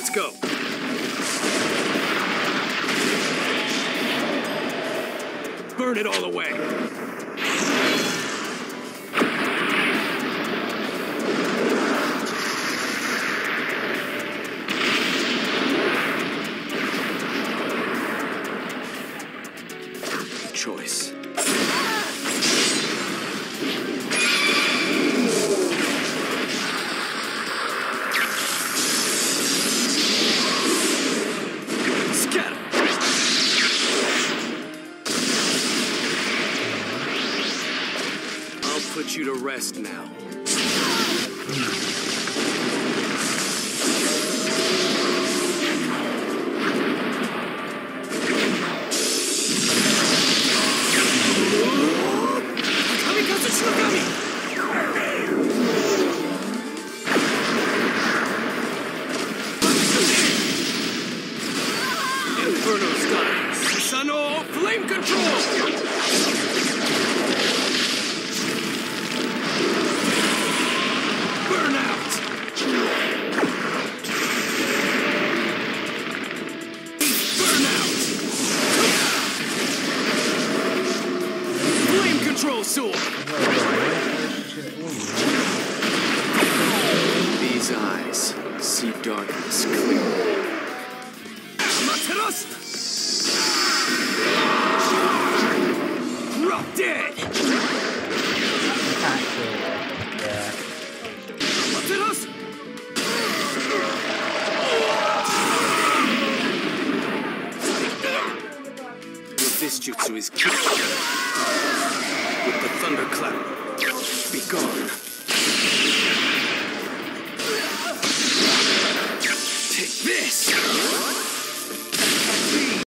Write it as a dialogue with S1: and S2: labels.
S1: Let's go. Burn it all away. Choice. Put you to rest now. Inferno style. Susanoo flame control! Sword! These eyes see darkness clearly. Drop dead! This jutsu is killed. Be gone. Take this!